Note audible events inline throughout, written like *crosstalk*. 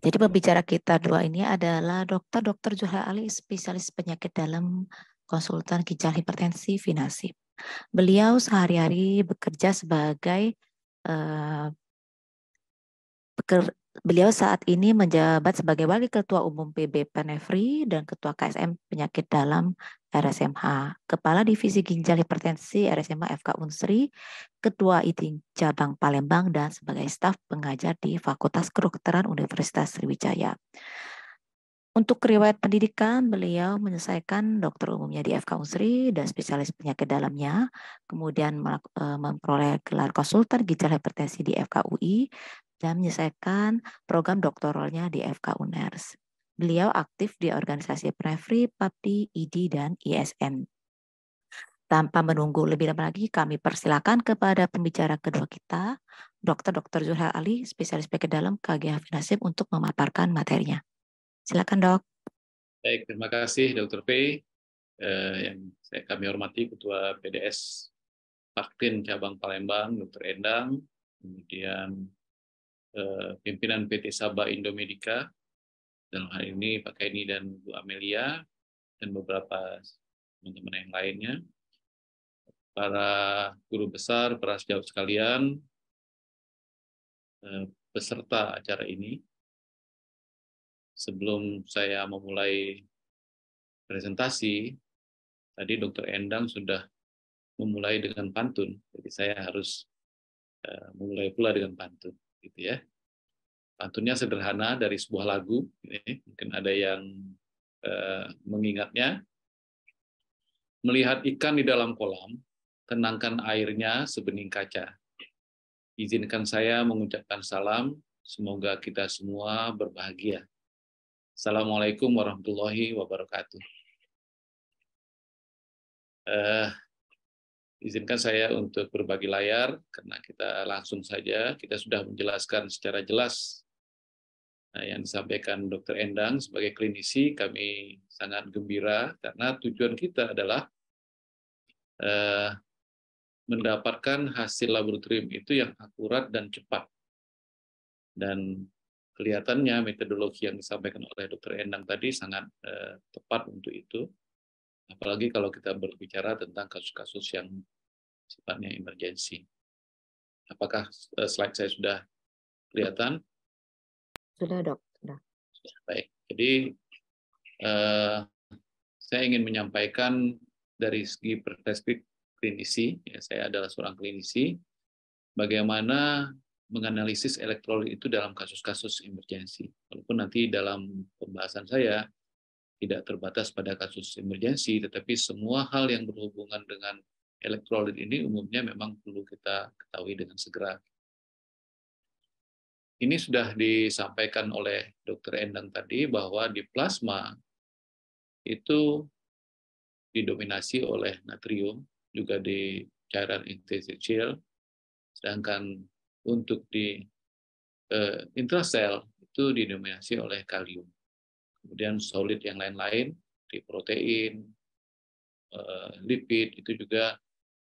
Jadi pembicara kita dua ini adalah Dr. Dr. Zuhra Ali, spesialis penyakit dalam konsultan ginjal hipertensi Vinasip. Beliau sehari-hari bekerja sebagai uh, beliau saat ini menjabat sebagai Wakil Ketua Umum PB Penefri dan Ketua KSM Penyakit Dalam RSMH, Kepala Divisi Ginjal Hipertensi RSMH FK Unsri, Ketua ITIN Cabang Palembang, dan sebagai staf pengajar di Fakultas Kedokteran Universitas Sriwijaya. Untuk riwayat pendidikan, beliau menyelesaikan dokter umumnya di FK Unsri dan spesialis penyakit dalamnya, kemudian eh, memperoleh gelar konsultan ginjal hipertensi di FK UI, dan menyelesaikan program doktoralnya di FK UNERS. Beliau aktif di organisasi Prefri, PAPDI, ID, dan ISN. Tanpa menunggu lebih lama lagi, kami persilakan kepada pembicara kedua kita, Dr. Dr. Zuhra Ali, spesialis penyakit dalam KGH Finasip untuk memaparkan materinya. Silakan dok. Baik, terima kasih Dr. P. Eh, yang saya kami hormati Ketua PDS Paktin Cabang Palembang, Dr. Endang, kemudian pimpinan PT Sabah Indomedica, dalam hal ini Pak Kenny dan Bu Amelia, dan beberapa teman-teman yang lainnya, para guru besar, para sejauh sekalian, eh, peserta acara ini, sebelum saya memulai presentasi, tadi Dr. Endang sudah memulai dengan pantun, jadi saya harus memulai pula dengan pantun, gitu ya. Pantunnya sederhana dari sebuah lagu, ini. mungkin ada yang uh, mengingatnya. Melihat ikan di dalam kolam, tenangkan airnya sebening kaca. Izinkan saya mengucapkan salam, semoga kita semua berbahagia. Assalamualaikum warahmatullahi wabarakatuh. Uh, izinkan saya untuk berbagi layar karena kita langsung saja kita sudah menjelaskan secara jelas nah, yang disampaikan Dr. Endang sebagai klinisi kami sangat gembira karena tujuan kita adalah uh, mendapatkan hasil laboratorium itu yang akurat dan cepat dan kelihatannya metodologi yang disampaikan oleh Dr. Endang tadi sangat uh, tepat untuk itu. Apalagi kalau kita berbicara tentang kasus-kasus yang sifatnya emergensi. Apakah uh, slide saya sudah kelihatan? Sudah, dok. Sudah. Baik. Jadi uh, saya ingin menyampaikan dari segi perspektif klinisi, ya, saya adalah seorang klinisi, bagaimana menganalisis elektrolit itu dalam kasus-kasus emergensi. Walaupun nanti dalam pembahasan saya tidak terbatas pada kasus emergensi, tetapi semua hal yang berhubungan dengan elektrolit ini umumnya memang perlu kita ketahui dengan segera. Ini sudah disampaikan oleh Dr. Endang tadi bahwa di plasma itu didominasi oleh natrium, juga di cairan interstitial, sedangkan untuk di uh, intrasel itu didominasi oleh kalium. Kemudian solid yang lain-lain, di protein, uh, lipid, itu juga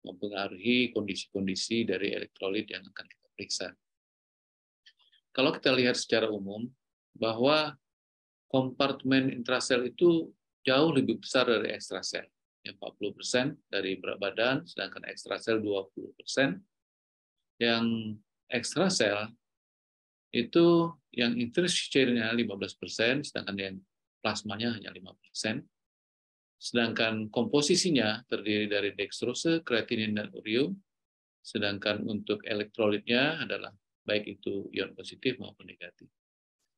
mempengaruhi kondisi-kondisi dari elektrolit yang akan kita periksa. Kalau kita lihat secara umum, bahwa kompartemen intrasel itu jauh lebih besar dari ekstrasel. Yang 40% dari berat badan, sedangkan ekstrasel 20%. Yang ekstrasel itu yang interstitialnya 15%, sedangkan yang plasmanya hanya 5%. Sedangkan komposisinya terdiri dari dextrose, kreatinin, dan urium. Sedangkan untuk elektrolitnya adalah baik itu ion positif maupun negatif.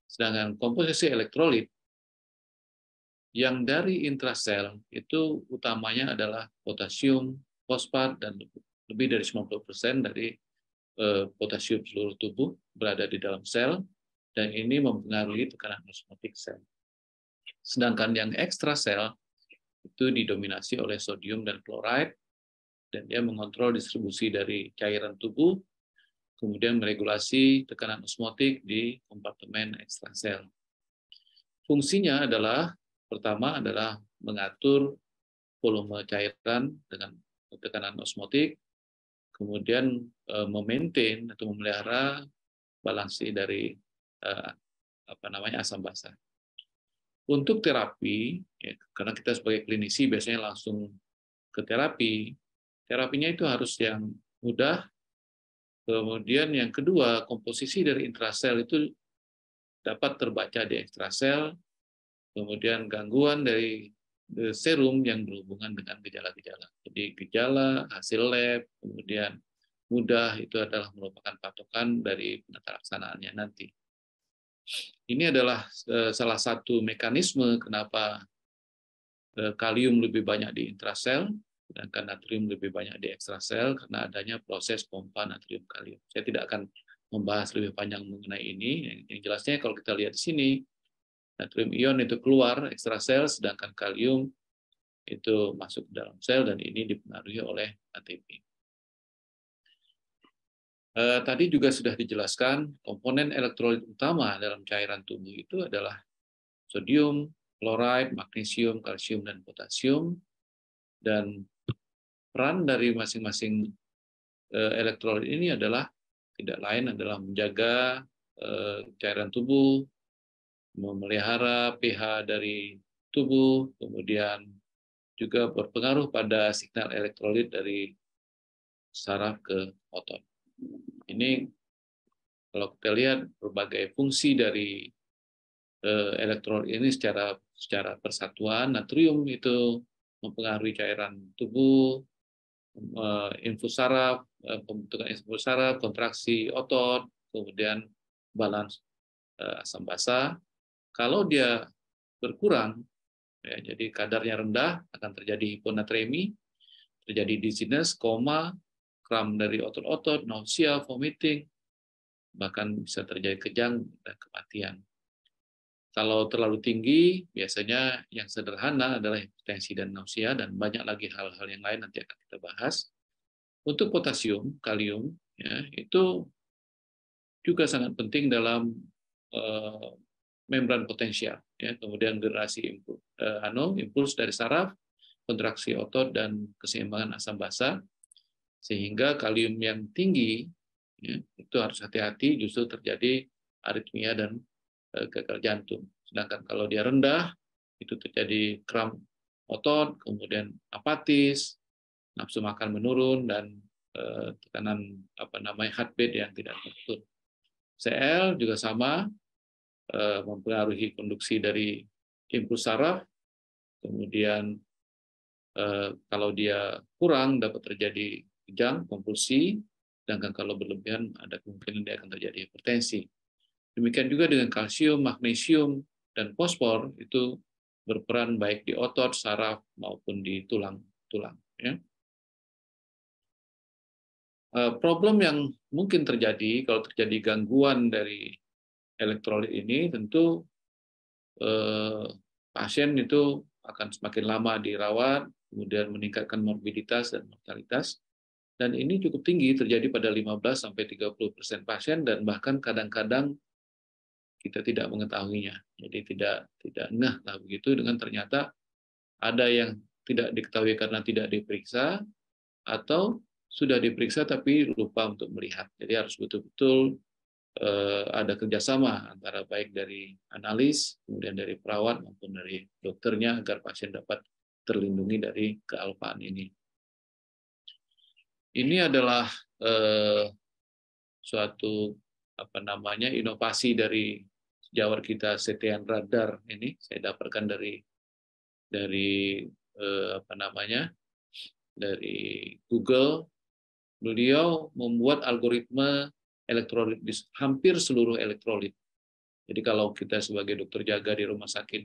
Sedangkan komposisi elektrolit yang dari intrasel itu utamanya adalah potasium, fosfat, dan lebih dari 90% dari potasium seluruh tubuh berada di dalam sel dan ini mempengaruhi tekanan osmotik sel. Sedangkan yang ekstrasel itu didominasi oleh sodium dan klorida dan dia mengontrol distribusi dari cairan tubuh kemudian meregulasi tekanan osmotik di kompartemen ekstrasel. Fungsinya adalah pertama adalah mengatur volume cairan dengan tekanan osmotik, kemudian uh, memaintain atau memelihara balansi dari uh, apa namanya asam basa. Untuk terapi, ya, karena kita sebagai klinisi biasanya langsung ke terapi, terapinya itu harus yang mudah. Kemudian yang kedua, komposisi dari intrasel itu dapat terbaca di ekstrasel. Kemudian gangguan dari serum yang berhubungan dengan gejala-gejala. Jadi gejala, hasil lab, kemudian mudah itu adalah merupakan patokan dari penata laksanaannya nanti. Ini adalah eh, salah satu mekanisme kenapa eh, kalium lebih banyak di intrasel, sedangkan natrium lebih banyak di ekstrasel karena adanya proses pompa natrium kalium. Saya tidak akan membahas lebih panjang mengenai ini. Yang jelasnya kalau kita lihat di sini, natrium ion itu keluar ekstrasel, sedangkan kalium itu masuk ke dalam sel dan ini dipengaruhi oleh ATP. Eh, tadi juga sudah dijelaskan komponen elektrolit utama dalam cairan tubuh itu adalah sodium, klorida, magnesium, kalsium, dan potasium. Dan peran dari masing-masing eh, elektrolit ini adalah tidak lain adalah menjaga eh, cairan tubuh, memelihara pH dari tubuh, kemudian juga berpengaruh pada signal elektrolit dari saraf ke otot. Ini kalau kita lihat berbagai fungsi dari eh, elektron ini secara secara persatuan natrium itu mempengaruhi cairan tubuh, infus saraf, eh, pembentukan infus saraf, kontraksi otot, kemudian balans eh, asam basa. Kalau dia berkurang, ya, jadi kadarnya rendah, akan terjadi hiponatremi, terjadi dizziness, koma, kram dari otot-otot, nausea, vomiting, bahkan bisa terjadi kejang dan kematian. Kalau terlalu tinggi, biasanya yang sederhana adalah hipertensi dan nausea, dan banyak lagi hal-hal yang lain nanti akan kita bahas. Untuk potasium, kalium, ya, itu juga sangat penting dalam uh, membran potensial. Ya, kemudian generasi impuls, uh, anu, impuls dari saraf, kontraksi otot, dan keseimbangan asam basa sehingga kalium yang tinggi ya, itu harus hati-hati justru terjadi aritmia dan e, gagal jantung. Sedangkan kalau dia rendah itu terjadi kram otot, kemudian apatis, nafsu makan menurun dan e, tekanan apa namanya heartbeat yang tidak teratur. CL juga sama mempengaruhi konduksi dari impuls saraf, kemudian e, kalau dia kurang dapat terjadi kejang, kompulsi, sedangkan kalau berlebihan ada kemungkinan dia akan terjadi hipertensi. Demikian juga dengan kalsium, magnesium, dan fosfor itu berperan baik di otot, saraf maupun di tulang-tulang. Ya. Eh, problem yang mungkin terjadi kalau terjadi gangguan dari elektrolit ini tentu eh, pasien itu akan semakin lama dirawat, kemudian meningkatkan morbiditas dan mortalitas dan ini cukup tinggi terjadi pada 15 sampai 30% pasien dan bahkan kadang-kadang kita tidak mengetahuinya. Jadi tidak tidak ngeh lah begitu dengan ternyata ada yang tidak diketahui karena tidak diperiksa atau sudah diperiksa tapi lupa untuk melihat. Jadi harus betul-betul ada kerjasama antara baik dari analis, kemudian dari perawat maupun dari dokternya agar pasien dapat terlindungi dari kealpaan ini. Ini adalah eh, suatu apa namanya inovasi dari sejawat kita Setian Radar ini saya dapatkan dari dari eh, apa namanya dari Google beliau membuat algoritma elektrolit di hampir seluruh elektrolit. Jadi kalau kita sebagai dokter jaga di rumah sakit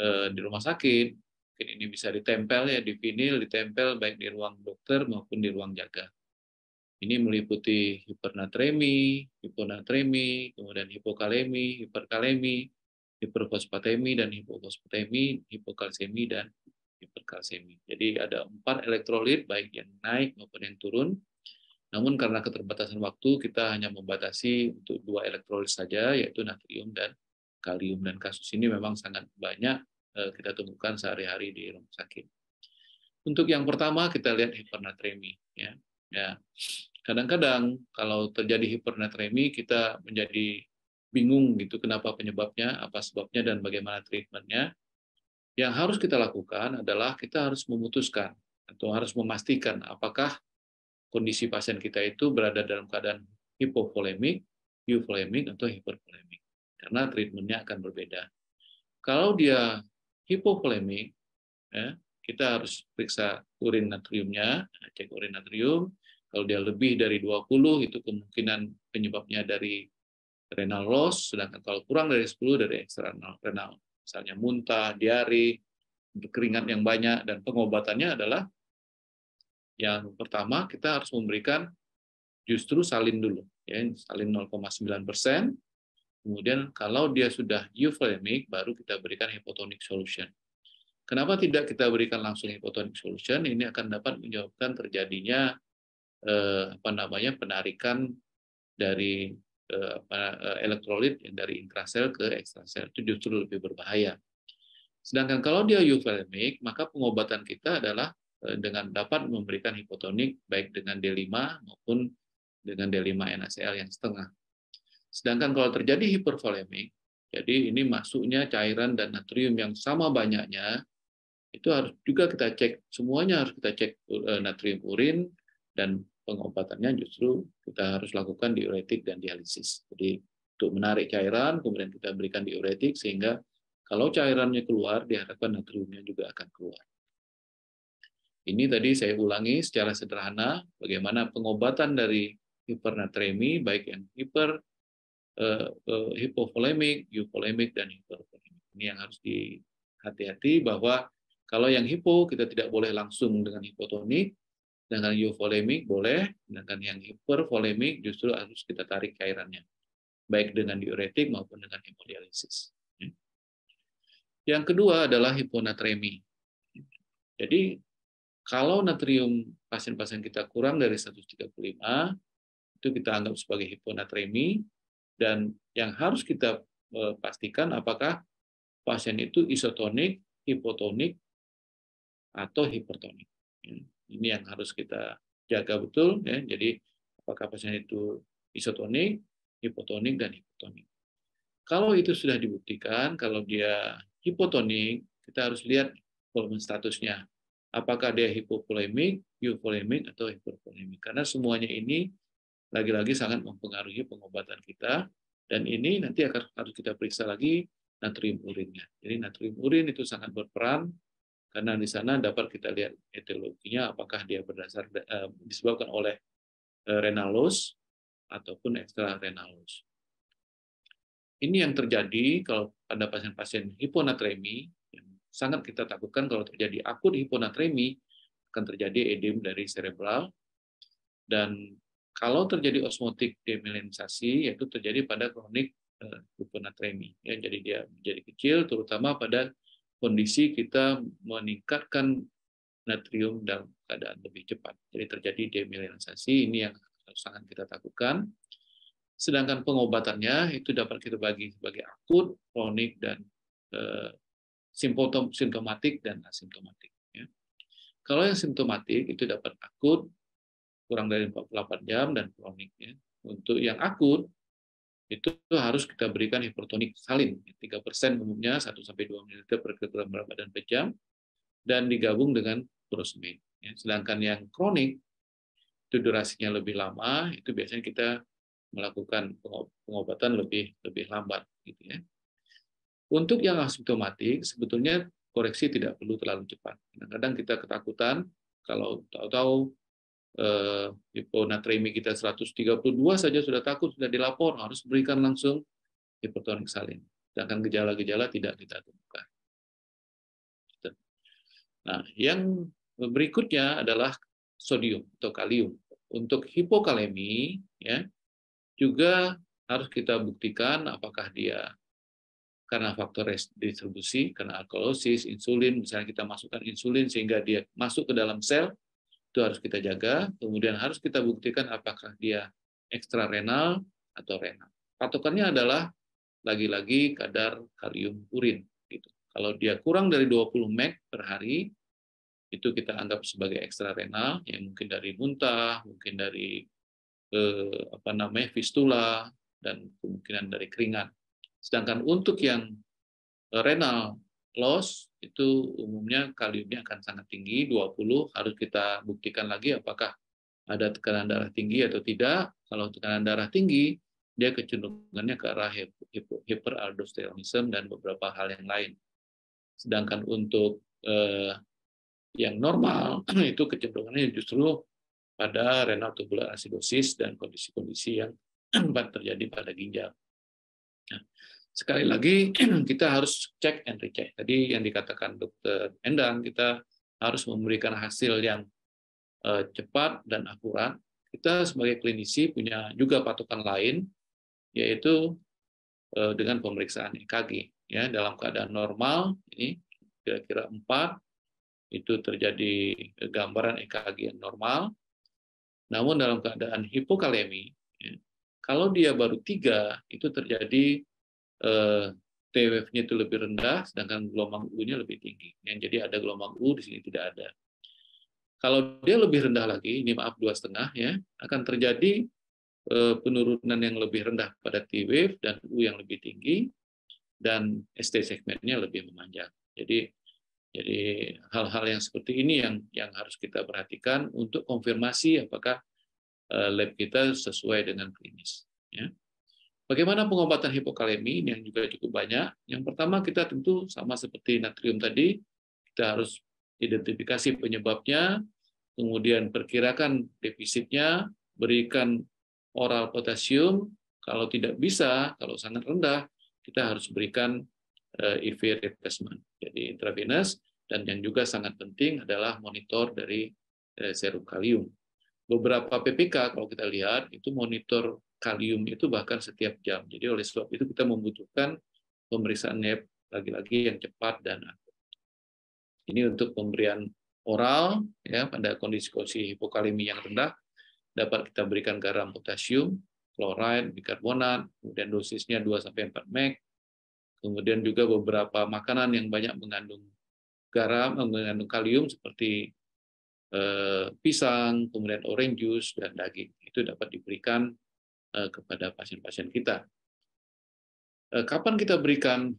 eh, di rumah sakit Mungkin ini bisa ditempel ya di vinil, ditempel baik di ruang dokter maupun di ruang jaga. Ini meliputi hipernatremi, hiponatremi, kemudian hipokalemi, hiperkalemi, hiperfosfatemi dan hipofosfatemi, hipokalsemi dan hiperkalsemi. Jadi ada empat elektrolit baik yang naik maupun yang turun. Namun karena keterbatasan waktu kita hanya membatasi untuk dua elektrolit saja yaitu natrium dan kalium dan kasus ini memang sangat banyak Eh, kita temukan sehari-hari di rumah sakit. Untuk yang pertama kita lihat hipernatremi. Ya, ya. Kadang-kadang kalau terjadi hipernatremi kita menjadi bingung gitu kenapa penyebabnya, apa sebabnya dan bagaimana treatmentnya. Yang harus kita lakukan adalah kita harus memutuskan atau harus memastikan apakah kondisi pasien kita itu berada dalam keadaan hipovolemik, euvolemik atau hipervolemik. Karena treatmentnya akan berbeda. Kalau dia hipovolemik, ya, kita harus periksa urin natriumnya, cek urin natrium. Kalau dia lebih dari 20, itu kemungkinan penyebabnya dari renal loss, sedangkan kalau kurang dari 10 dari eksternal renal, misalnya muntah, diare, keringat yang banyak, dan pengobatannya adalah yang pertama kita harus memberikan justru salin dulu, ya salin 0,9 persen. Kemudian kalau dia sudah euvolemic, baru kita berikan hypotonic solution. Kenapa tidak kita berikan langsung hypotonic solution? Ini akan dapat menyebabkan terjadinya eh, apa namanya penarikan dari Eh, eh, elektrolit yang dari intrasel ke ekstrasel itu justru lebih berbahaya. Sedangkan kalau dia euvolemic, maka pengobatan kita adalah dengan dapat memberikan hipotonik baik dengan D5 maupun dengan D5 NaCl yang setengah. Sedangkan kalau terjadi hipervolemic, jadi ini masuknya cairan dan natrium yang sama banyaknya, itu harus juga kita cek, semuanya harus kita cek natrium urin dan pengobatannya justru kita harus lakukan diuretik dan dialisis. Jadi untuk menarik cairan, kemudian kita berikan diuretik sehingga kalau cairannya keluar, diharapkan natriumnya juga akan keluar. Ini tadi saya ulangi secara sederhana bagaimana pengobatan dari hipernatremi, baik yang hiper, uh, uh, hipovolemik, euvolemik, dan hipervolemik. Ini yang harus dihati-hati bahwa kalau yang hipo kita tidak boleh langsung dengan hipotonik, dengan euvolemik boleh, sedangkan yang hipervolemik justru harus kita tarik cairannya, baik dengan diuretik maupun dengan hemodialisis. Ya. Yang kedua adalah hiponatremi. Jadi kalau natrium pasien-pasien kita kurang dari 135, itu kita anggap sebagai hiponatremi, dan yang harus kita e, pastikan apakah pasien itu isotonik, hipotonik, atau hipertonik. Ya. Ini yang harus kita jaga betul ya. Jadi apakah pasien itu isotonik, hipotonik dan hipotonik. Kalau itu sudah dibuktikan, kalau dia hipotonik, kita harus lihat volume statusnya. Apakah dia hipovolemik, euvolemik, atau hipervolemik. Karena semuanya ini lagi-lagi sangat mempengaruhi pengobatan kita. Dan ini nanti akan harus kita periksa lagi natrium urinnya. Jadi natrium urin itu sangat berperan karena di sana dapat kita lihat etiologinya apakah dia berdasar uh, disebabkan oleh uh, renal loss ataupun extra renal loss. Ini yang terjadi kalau pada pasien-pasien hiponatremi sangat kita takutkan kalau terjadi akut hiponatremi akan terjadi edem dari cerebral dan kalau terjadi osmotik demyelinisasi yaitu terjadi pada kronik uh, hiponatremi ya jadi dia menjadi kecil terutama pada kondisi kita meningkatkan natrium dalam keadaan lebih cepat. Jadi terjadi demyelinisasi, ini yang sangat kita takutkan. Sedangkan pengobatannya itu dapat kita bagi sebagai akut, kronik, dan eh, simptom simptomatik dan asimptomatik. Ya. Kalau yang simptomatik itu dapat akut, kurang dari 48 jam, dan kronik. Ya. Untuk yang akut, itu harus kita berikan hipertonik salin 3% umumnya 1 sampai 2 ml per kilogram berat badan per jam dan digabung dengan furosemide. Ya, sedangkan yang kronik itu durasinya lebih lama, itu biasanya kita melakukan pengobatan lebih lebih lambat gitu ya. Untuk yang asimptomatik sebetulnya koreksi tidak perlu terlalu cepat. Kadang-kadang kita ketakutan kalau tahu-tahu eh, hiponatremi kita 132 saja sudah takut, sudah dilapor, harus berikan langsung hipertonik salin. Sedangkan gejala-gejala tidak kita temukan. Gitu. Nah, yang berikutnya adalah sodium atau kalium. Untuk hipokalemi, ya, juga harus kita buktikan apakah dia karena faktor distribusi, karena alkalosis, insulin, misalnya kita masukkan insulin sehingga dia masuk ke dalam sel, itu harus kita jaga. Kemudian harus kita buktikan apakah dia ekstra renal atau renal. Patokannya adalah lagi-lagi kadar kalium urin. Gitu. Kalau dia kurang dari 20 mg per hari, itu kita anggap sebagai ekstra renal, yang mungkin dari muntah, mungkin dari eh, apa namanya fistula, dan kemungkinan dari keringat. Sedangkan untuk yang renal loss itu umumnya kaliumnya akan sangat tinggi 20 harus kita buktikan lagi apakah ada tekanan darah tinggi atau tidak. Kalau tekanan darah tinggi dia kecenderungannya ke arah hiperaldosteronisme dan beberapa hal yang lain. Sedangkan untuk eh, yang normal *clears throat* itu kecenderungannya justru pada renal tubular acidosis dan kondisi-kondisi yang *clears throat* terjadi pada ginjal. Nah, sekali lagi *clears throat* kita harus cek and recheck. Tadi yang dikatakan dokter Endang, kita harus memberikan hasil yang eh, cepat dan akurat. Kita sebagai klinisi punya juga patokan lain, yaitu eh, dengan pemeriksaan EKG. Ya, dalam keadaan normal, ini kira-kira 4, itu terjadi gambaran EKG yang normal. Namun dalam keadaan hipokalemi, ya, kalau dia baru tiga, itu terjadi eh, TWF-nya itu lebih rendah, sedangkan gelombang U-nya lebih tinggi. Yang jadi ada gelombang U di sini tidak ada. Kalau dia lebih rendah lagi, ini maaf dua setengah ya, akan terjadi eh, penurunan yang lebih rendah pada T-wave dan U yang lebih tinggi, dan ST segmennya lebih memanjang. Jadi jadi hal-hal yang seperti ini yang yang harus kita perhatikan untuk konfirmasi apakah lab kita sesuai dengan klinis. Ya. Bagaimana pengobatan hipokalemi yang juga cukup banyak. Yang pertama kita tentu sama seperti natrium tadi, kita harus identifikasi penyebabnya, kemudian perkirakan defisitnya, berikan oral potasium, kalau tidak bisa, kalau sangat rendah, kita harus berikan IV eh, replacement, jadi intravenous, dan yang juga sangat penting adalah monitor dari eh, serum kalium beberapa PPK kalau kita lihat itu monitor kalium itu bahkan setiap jam. Jadi oleh sebab itu kita membutuhkan pemeriksaan NEP lagi-lagi yang cepat dan akurat. Ini untuk pemberian oral ya pada kondisi-kondisi hipokalemi yang rendah dapat kita berikan garam potasium, kloride, bikarbonat, kemudian dosisnya 2 sampai 4 mg. Kemudian juga beberapa makanan yang banyak mengandung garam, mengandung kalium seperti Eh, pisang, kemudian orange juice, dan daging. Itu dapat diberikan eh, kepada pasien-pasien kita. Eh, kapan kita berikan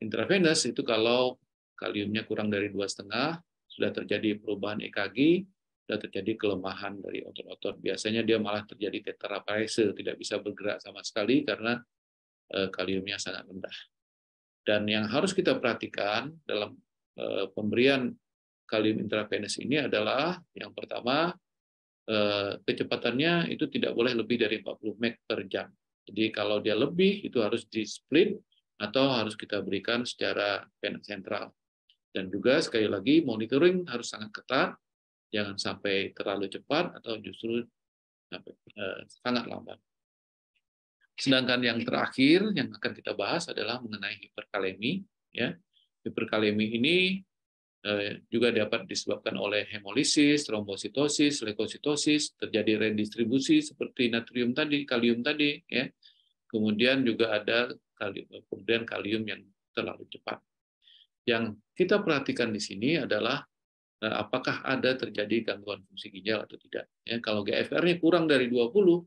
intravenous itu kalau kaliumnya kurang dari dua setengah, sudah terjadi perubahan EKG, sudah terjadi kelemahan dari otot-otot. Biasanya dia malah terjadi tetraparese, tidak bisa bergerak sama sekali karena kaliumnya sangat rendah. Dan yang harus kita perhatikan dalam pemberian kalium intravenous ini adalah yang pertama eh, kecepatannya itu tidak boleh lebih dari 40 meg per jam. Jadi kalau dia lebih itu harus di split atau harus kita berikan secara vena sentral. Dan juga sekali lagi monitoring harus sangat ketat, jangan sampai terlalu cepat atau justru eh, sangat lambat. Sedangkan yang terakhir yang akan kita bahas adalah mengenai hiperkalemi. Ya, hiperkalemi ini juga dapat disebabkan oleh hemolisis, trombositosis, leukositosis, terjadi redistribusi seperti natrium tadi, kalium tadi, ya. Kemudian juga ada kalium, kemudian kalium yang terlalu cepat. Yang kita perhatikan di sini adalah eh, apakah ada terjadi gangguan fungsi ginjal atau tidak. Ya, kalau GFR-nya kurang dari 20,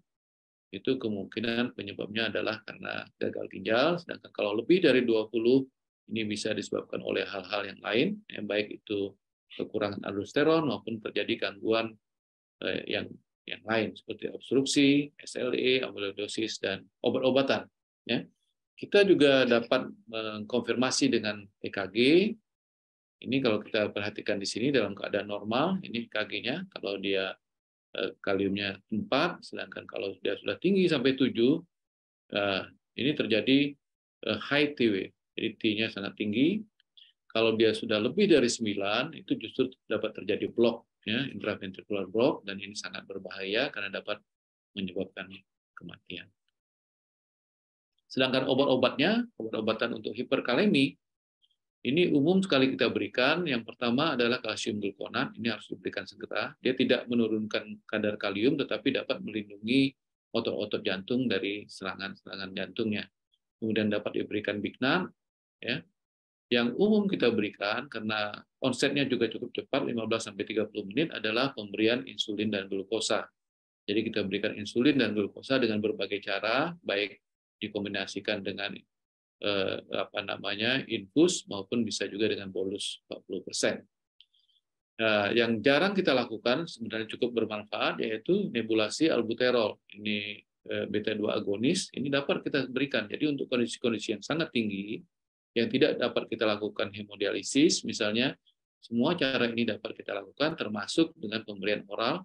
itu kemungkinan penyebabnya adalah karena gagal ginjal, sedangkan kalau lebih dari 20, ini bisa disebabkan oleh hal-hal yang lain, yang baik itu kekurangan aldosteron maupun terjadi gangguan eh, yang yang lain seperti obstruksi, SLE, amyloidosis dan obat-obatan. Ya. Kita juga dapat mengkonfirmasi dengan EKG. Ini kalau kita perhatikan di sini dalam keadaan normal, ini EKG-nya kalau dia eh, kaliumnya 4, sedangkan kalau dia sudah tinggi sampai 7, eh, ini terjadi high T-wave. Jadi T-nya sangat tinggi. Kalau dia sudah lebih dari 9, itu justru dapat terjadi blok, ya, intraventricular block, dan ini sangat berbahaya karena dapat menyebabkan kematian. Sedangkan obat-obatnya, obat-obatan untuk hiperkalemi, ini umum sekali kita berikan. Yang pertama adalah kalsium glukonat, ini harus diberikan segera. Dia tidak menurunkan kadar kalium, tetapi dapat melindungi otot-otot jantung dari serangan-serangan jantungnya. Kemudian dapat diberikan bignat, ya yang umum kita berikan karena onsetnya juga cukup cepat 15 sampai 30 menit adalah pemberian insulin dan glukosa Jadi kita berikan insulin dan glukosa dengan berbagai cara, baik dikombinasikan dengan eh, apa namanya infus maupun bisa juga dengan bolus 40%. Nah, yang jarang kita lakukan sebenarnya cukup bermanfaat yaitu nebulasi albuterol. Ini eh, beta 2 agonis ini dapat kita berikan. Jadi untuk kondisi-kondisi yang sangat tinggi yang tidak dapat kita lakukan hemodialisis misalnya semua cara ini dapat kita lakukan termasuk dengan pemberian oral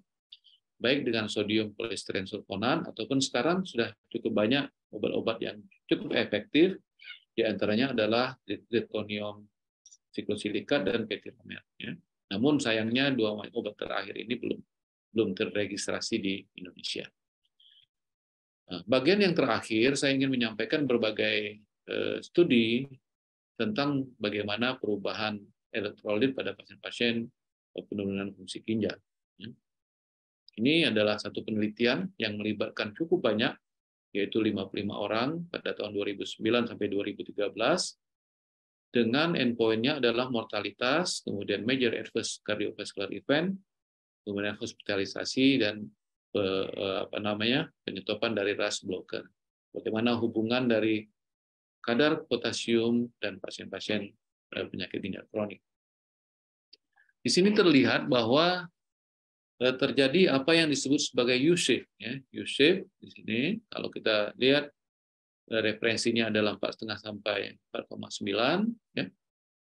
baik dengan sodium polistren sulfonat ataupun sekarang sudah cukup banyak obat-obat yang cukup efektif di antaranya adalah zirconium siklosilikat dan petiromer ya. Namun sayangnya dua obat terakhir ini belum belum terregistrasi di Indonesia. Nah, bagian yang terakhir saya ingin menyampaikan berbagai eh, studi tentang bagaimana perubahan elektrolit pada pasien-pasien penurunan fungsi ginjal. Ya. Ini adalah satu penelitian yang melibatkan cukup banyak, yaitu 55 orang pada tahun 2009 sampai 2013, dengan endpoint-nya adalah mortalitas, kemudian major adverse cardiovascular event, kemudian hospitalisasi dan eh, apa namanya penyetopan dari RAS blocker. Bagaimana hubungan dari kadar potasium dan pasien-pasien eh, penyakit ginjal kronik. Di sini terlihat bahwa eh, terjadi apa yang disebut sebagai U-shape. Ya. U-shape di sini, kalau kita lihat referensinya adalah 4,5 sampai 4,9 ya.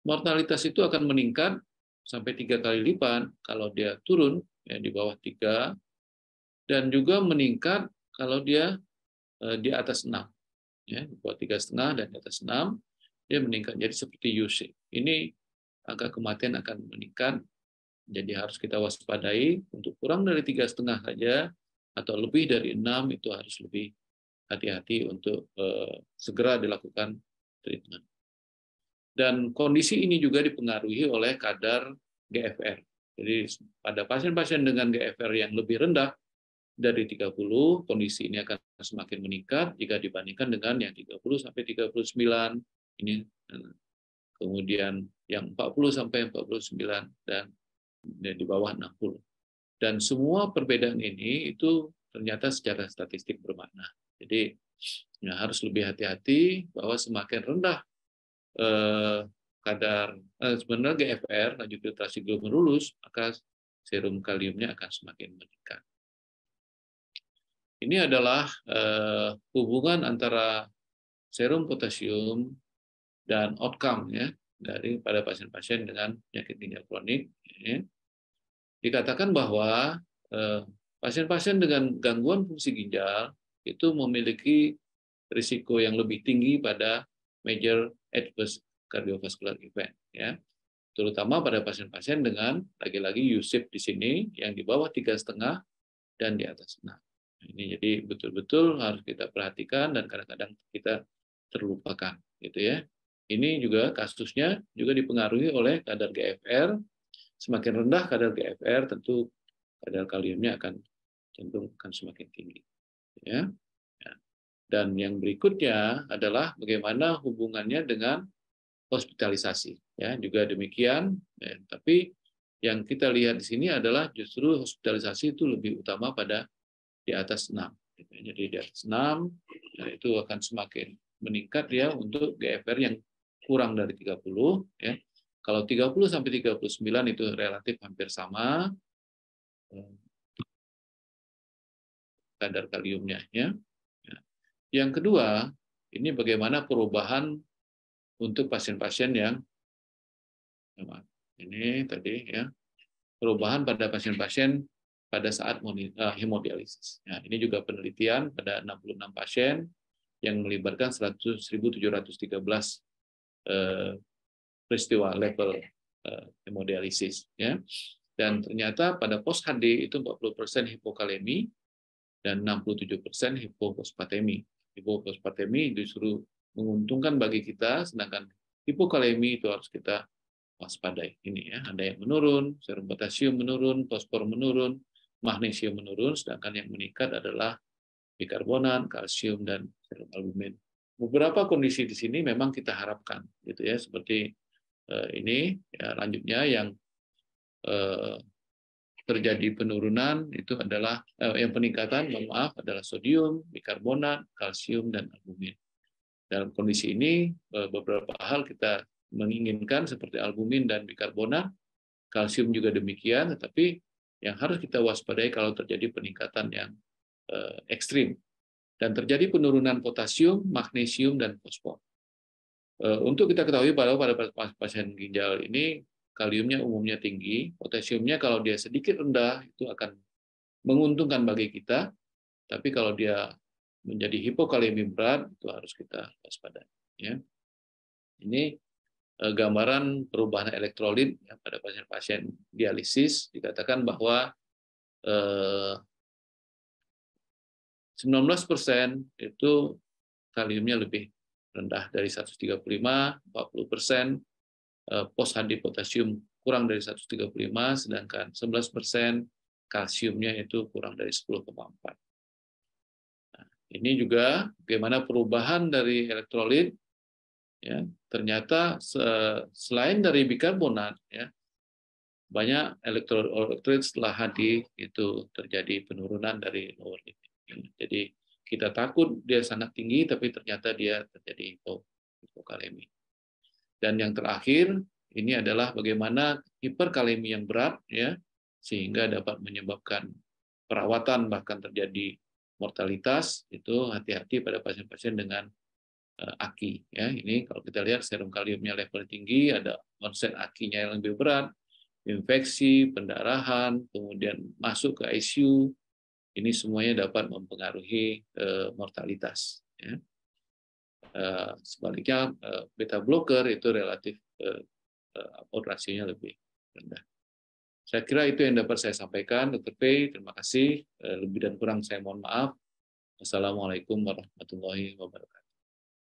Mortalitas itu akan meningkat sampai tiga kali lipat kalau dia turun ya, di bawah tiga dan juga meningkat kalau dia eh, di atas 6 ya di tiga setengah dan di atas 6 dia meningkat jadi seperti UC ini angka kematian akan meningkat jadi harus kita waspadai untuk kurang dari tiga setengah saja atau lebih dari enam itu harus lebih hati-hati untuk uh, segera dilakukan treatment. Dan kondisi ini juga dipengaruhi oleh kadar GFR. Jadi pada pasien-pasien dengan GFR yang lebih rendah dari 30, kondisi ini akan semakin meningkat jika dibandingkan dengan yang 30 sampai 39. Ini eh, kemudian yang 40 sampai 49 dan di bawah 60. Dan semua perbedaan ini itu ternyata secara statistik bermakna. Jadi ya, harus lebih hati-hati bahwa semakin rendah eh, kadar eh, sebenarnya GFR laju filtrasi glomerulus maka serum kaliumnya akan semakin meningkat. Ini adalah eh, hubungan antara serum potasium dan outcome ya dari pada pasien-pasien dengan penyakit ginjal kronik. Ya. Dikatakan bahwa eh, pasien-pasien dengan gangguan fungsi ginjal itu memiliki risiko yang lebih tinggi pada major adverse cardiovascular event ya terutama pada pasien-pasien dengan lagi-lagi USIP di sini yang di bawah tiga setengah dan di atas enam. Ini jadi betul-betul harus kita perhatikan dan kadang-kadang kita terlupakan, gitu ya. Ini juga kasusnya juga dipengaruhi oleh kadar GFR. Semakin rendah kadar GFR, tentu kadar kaliumnya akan cenderung akan semakin tinggi. Ya. ya. Dan yang berikutnya adalah bagaimana hubungannya dengan hospitalisasi. Ya, juga demikian. Ya, tapi yang kita lihat di sini adalah justru hospitalisasi itu lebih utama pada di atas 6. Jadi di atas 6 ya, itu akan semakin meningkat ya untuk GFR yang kurang dari 30 ya. Kalau 30 sampai 39 itu relatif hampir sama kadar kaliumnya ya. ya. Yang kedua, ini bagaimana perubahan untuk pasien-pasien yang ini tadi ya perubahan pada pasien-pasien pada saat eh, hemodialisis. Ya, ini juga penelitian pada 66 pasien yang melibatkan 1.713 eh, peristiwa level eh, hemodialisis. Ya. Dan ternyata pada post HD itu 40% hipokalemi, dan 67% hipofosfatemi. Hipofosfatemi disuruh menguntungkan bagi kita, sedangkan hipokalemi itu harus kita waspadai. Ini ya, ada yang menurun, serum potasium menurun, fosfor menurun, magnesium menurun, sedangkan yang meningkat adalah bikarbonat, kalsium dan serum albumin. Beberapa kondisi di sini memang kita harapkan, gitu ya, seperti eh, ini. Ya, lanjutnya yang eh, terjadi penurunan itu adalah eh, yang peningkatan, mohon maaf, adalah sodium, bikarbonat, kalsium, dan albumin. Dalam kondisi ini eh, beberapa hal kita menginginkan seperti albumin dan bikarbonat, kalsium juga demikian, tetapi yang harus kita waspadai kalau terjadi peningkatan yang eh, ekstrim dan terjadi penurunan potasium, magnesium, dan fosfor. Eh, untuk kita ketahui bahwa pada pasien ginjal ini kaliumnya umumnya tinggi, potasiumnya kalau dia sedikit rendah itu akan menguntungkan bagi kita, tapi kalau dia menjadi hipokalemi berat itu harus kita waspadai. Ya. Ini gambaran perubahan elektrolit ya, pada pasien-pasien dialisis dikatakan bahwa eh, 19% itu kaliumnya lebih rendah dari 135, 40 persen Eh, pos handi potasium kurang dari 135, sedangkan 11 persen kalsiumnya itu kurang dari 10,4. Nah, ini juga bagaimana perubahan dari elektrolit, ya ternyata selain dari bikarbonat, ya banyak elektrolit setelah hadi itu terjadi penurunan dari lower limit. Jadi kita takut dia sangat tinggi, tapi ternyata dia terjadi hipokalemi. Dan yang terakhir, ini adalah bagaimana hiperkalemi yang berat, ya, sehingga dapat menyebabkan perawatan bahkan terjadi mortalitas. Itu hati-hati pada pasien-pasien dengan aki. Ya, ini kalau kita lihat serum kaliumnya level tinggi, ada onset akinya yang lebih berat, infeksi, pendarahan, kemudian masuk ke ICU. Ini semuanya dapat mempengaruhi uh, mortalitas. Ya. Eh, sebaliknya eh, beta blocker itu relatif uh, rasionya lebih rendah. Saya kira itu yang dapat saya sampaikan, Dr. P. Terima kasih. Lebih dan kurang saya mohon maaf. Wassalamualaikum warahmatullahi wabarakatuh.